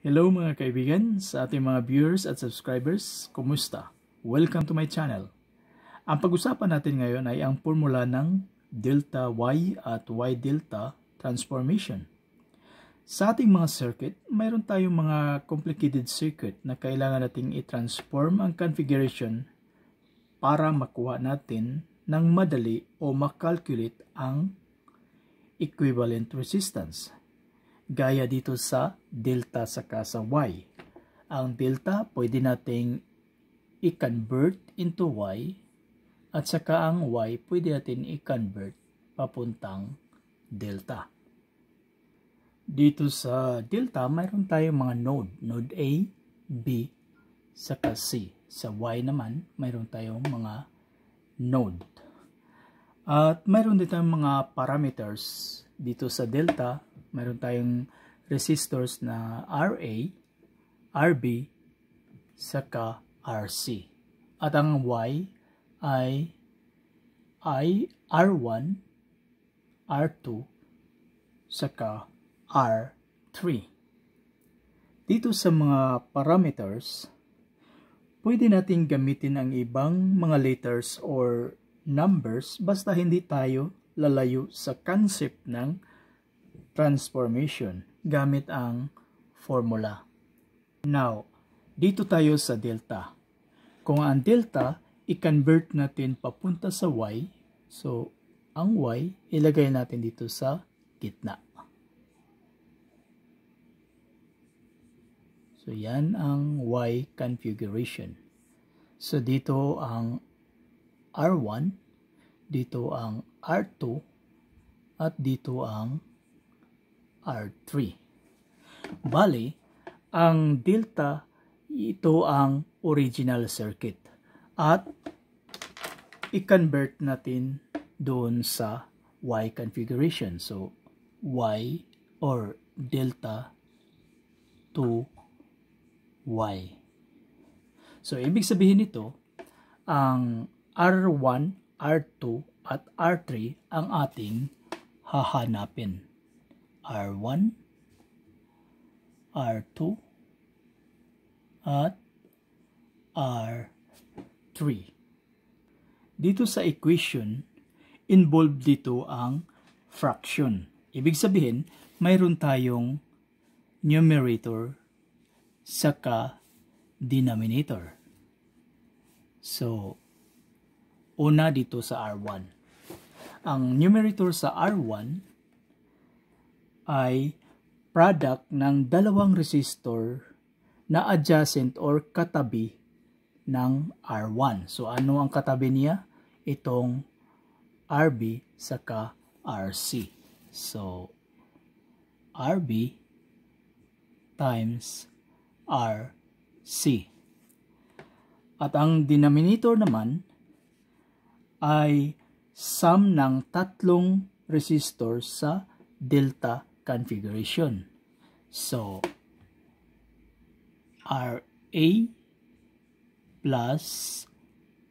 Hello mga kaibigan, sa ating mga viewers at subscribers, kumusta? Welcome to my channel. Ang pag-usapan natin ngayon ay ang formula ng delta Y at Y delta transformation. Sa ating mga circuit, mayroon tayong mga complicated circuit na kailangan nating i-transform ang configuration para makuha natin ng madali o makalculate ang equivalent resistance gaya dito sa delta saka sa y. Ang delta pwede nating i-convert into y at saka ang y pwede natin i-convert papuntang delta. Dito sa delta, mayroon tayong mga node. Node A, B, saka C. Sa y naman, mayroon tayong mga node. At mayroon din tayong mga parameters dito sa delta mayroon tayong resistors na RA, RB, saka RC. At ang Y ay I, R1, R2, saka R3. Dito sa mga parameters, pwede natin gamitin ang ibang mga letters or numbers basta hindi tayo lalayo sa concept ng transformation gamit ang formula. Now, dito tayo sa delta. Kung ang delta, i-convert natin papunta sa y, so ang y, ilagay natin dito sa gitna. So, yan ang y configuration. So, dito ang R1, dito ang R2, at dito ang R3. Bali, ang delta, ito ang original circuit. At i-convert natin doon sa Y configuration. So, Y or delta to Y. So, ibig sabihin nito, ang R1, R2, at R3 ang ating hahanapin. R1, R2, at R3. Dito sa equation, involved dito ang fraction. Ibig sabihin, mayroon tayong numerator saka denominator. So, una dito sa R1. Ang numerator sa R1 ay product ng dalawang resistor na adjacent or katabi ng R1. So ano ang katabi niya? Itong RB saka RC. So RB times RC. At ang denominator naman ay sum ng tatlong resistor sa delta configuration. So, RA plus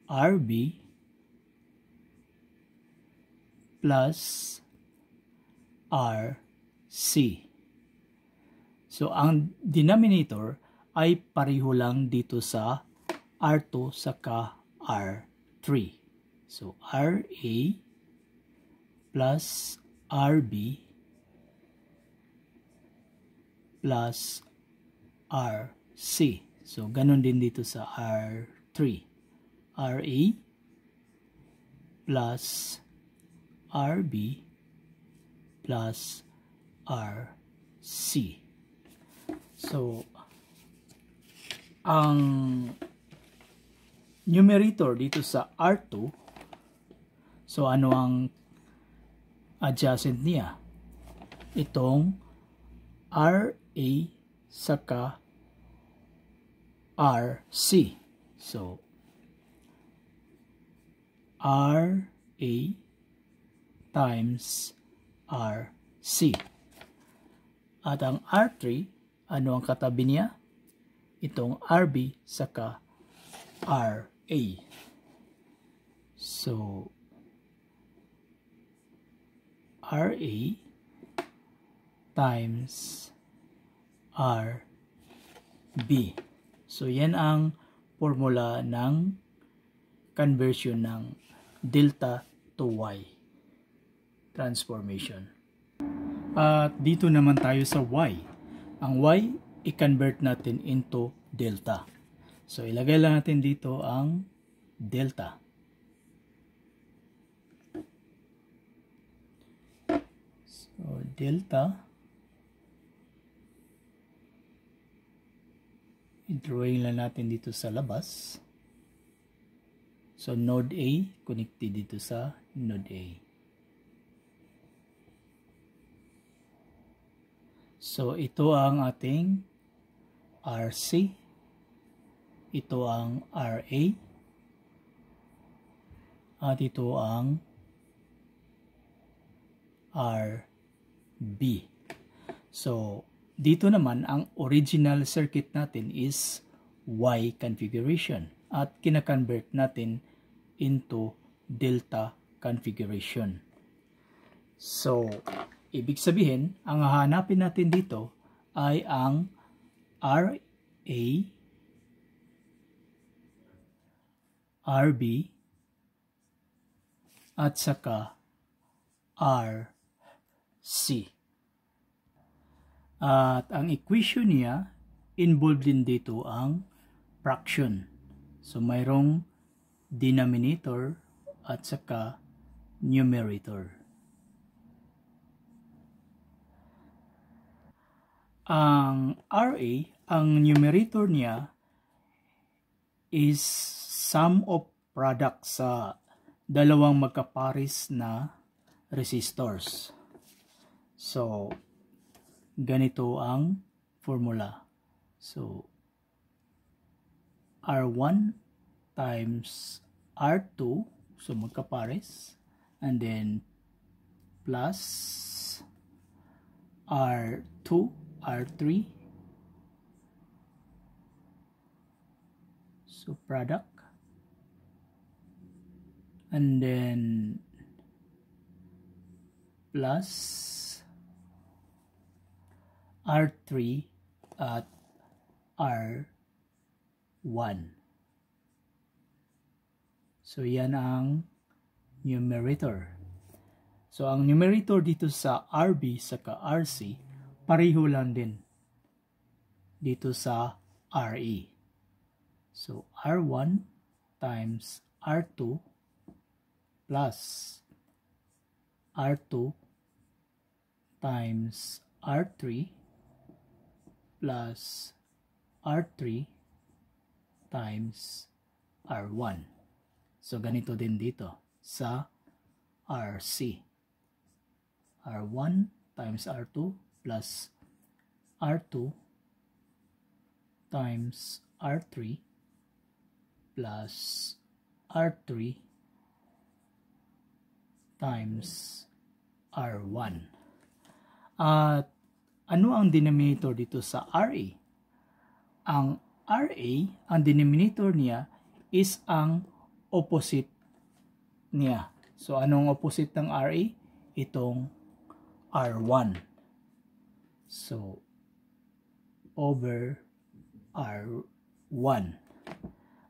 RB plus RC. So, ang denominator ay pareho lang dito sa R2 saka R3. So, RA plus RB plus RC. So, ganun din dito sa R3. RA plus RB plus RC. So, ang numerator dito sa R2, so ano ang adjacent niya? Itong R A saka RC. So, RA times RC. At ang R3, ano ang katabi niya? Itong RB saka RA. So, RA times RC. B. So yan ang formula ng conversion ng delta to Y transformation. At dito naman tayo sa Y. Ang Y, i-convert natin into delta. So ilagay lang natin dito ang delta. So delta i-drawing lang natin dito sa labas. So, node A, connected dito sa node A. So, ito ang ating RC. Ito ang RA. At ito ang RB. So, dito naman, ang original circuit natin is Y configuration at kina-convert natin into delta configuration. So, ibig sabihin, ang hahanapin natin dito ay ang RA, RB, at saka RC. At ang equation niya, involved din dito ang fraction. So mayroong denominator at saka numerator. Ang RA, ang numerator niya is sum of product sa dalawang magkaparis na resistors. So, ganito ang formula. So, R1 times R2, so magkapares, and then plus R2, R3, so product, and then plus R3 at R1. So, yan ang numerator. So, ang numerator dito sa RB sa RC, pareho lang din dito sa RE. So, R1 times R2 plus R2 times R3 plus R3 times R1. So, ganito din dito sa RC. R1 times R2 plus R2 times R3 plus R3 times R1. At ano ang denominator dito sa RA? Ang RA, ang denominator niya is ang opposite niya. So, anong opposite ng RA? Itong R1. So, over R1.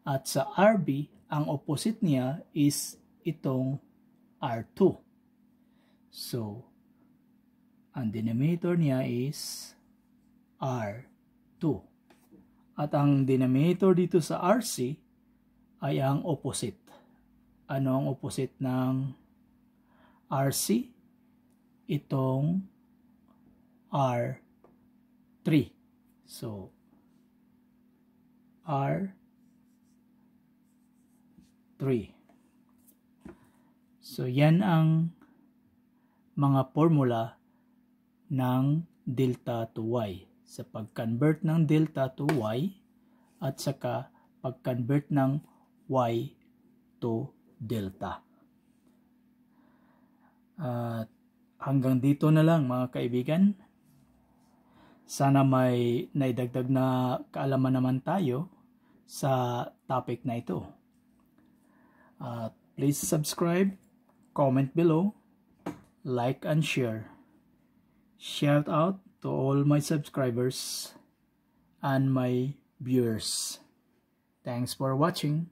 At sa RB, ang opposite niya is itong R2. So, ang denominator niya is R2. At ang denominator dito sa RC ay ang opposite. Ano ang opposite ng RC? Itong R3. So, R3. So, yan ang mga formula ng delta to y. Sa pag-convert ng delta to y at saka pag-convert ng y to delta. At hanggang dito na lang mga kaibigan. Sana may naidagdag na kaalaman naman tayo sa topic na ito. Uh, please subscribe, comment below, like and share. Shout out to all my subscribers and my viewers. Thanks for watching.